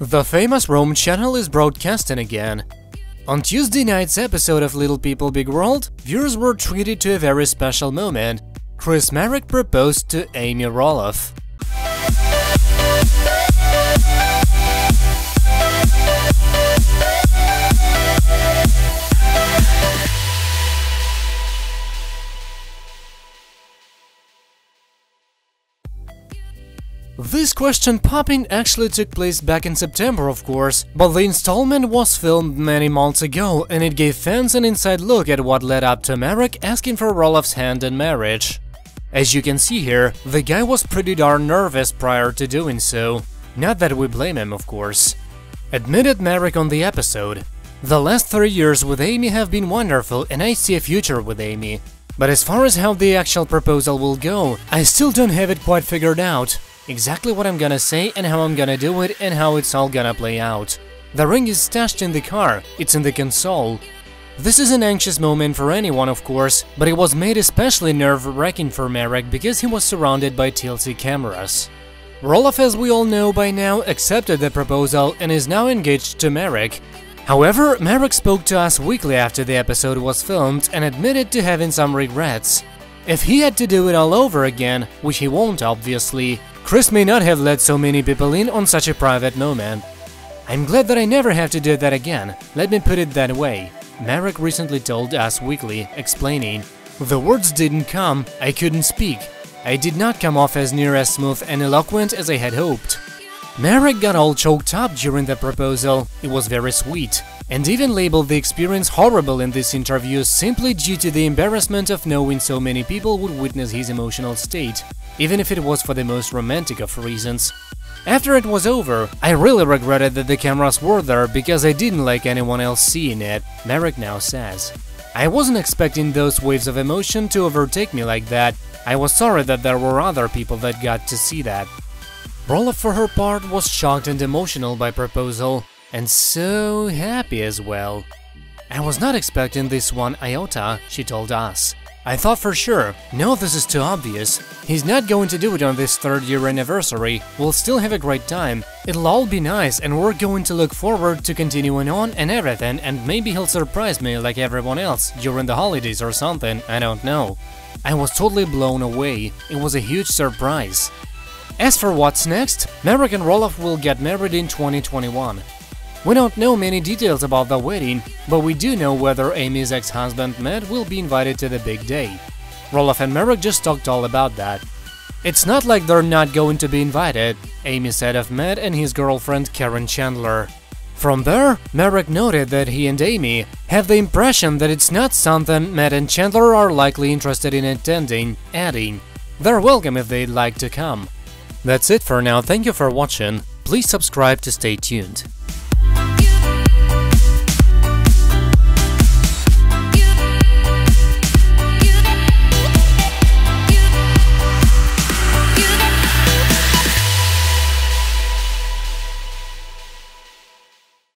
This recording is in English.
The famous Room channel is broadcasting again. On Tuesday night's episode of Little People Big World, viewers were treated to a very special moment. Chris Marek proposed to Amy Roloff. This question popping actually took place back in September, of course, but the installment was filmed many months ago and it gave fans an inside look at what led up to Marek asking for Roloff's hand in marriage. As you can see here, the guy was pretty darn nervous prior to doing so. Not that we blame him, of course. Admitted Marek on the episode. The last three years with Amy have been wonderful and I see a future with Amy. But as far as how the actual proposal will go, I still don't have it quite figured out exactly what I'm gonna say and how I'm gonna do it and how it's all gonna play out. The ring is stashed in the car, it's in the console. This is an anxious moment for anyone, of course, but it was made especially nerve-wracking for Marek because he was surrounded by TLC cameras. Roloff, as we all know by now, accepted the proposal and is now engaged to Marek. However, Marek spoke to us weekly after the episode was filmed and admitted to having some regrets. If he had to do it all over again, which he won't obviously, Chris may not have let so many people in on such a private moment. I'm glad that I never have to do that again, let me put it that way. Marek recently told Us Weekly, explaining, The words didn't come, I couldn't speak. I did not come off as near as smooth and eloquent as I had hoped. Marek got all choked up during the proposal, it was very sweet, and even labeled the experience horrible in this interview simply due to the embarrassment of knowing so many people would witness his emotional state even if it was for the most romantic of reasons. After it was over, I really regretted that the cameras were there because I didn't like anyone else seeing it, Marek now says. I wasn't expecting those waves of emotion to overtake me like that, I was sorry that there were other people that got to see that. Roloff for her part was shocked and emotional by proposal, and so happy as well. I was not expecting this one iota, she told us. I thought for sure, no this is too obvious, he's not going to do it on this third year anniversary, we'll still have a great time, it'll all be nice and we're going to look forward to continuing on and everything and maybe he'll surprise me like everyone else during the holidays or something, I don't know. I was totally blown away, it was a huge surprise. As for what's next, Marek and Roloff will get married in 2021. We don't know many details about the wedding, but we do know whether Amy's ex-husband Matt will be invited to the big day. Roloff and Marek just talked all about that. It's not like they're not going to be invited, Amy said of Matt and his girlfriend Caryn Chandler. From there, Marek noted that he and Amy have the impression that it's not something Matt and Chandler are likely interested in attending, adding, they're welcome if they'd like to come. That's it for now, thank you for watching, please subscribe to stay tuned.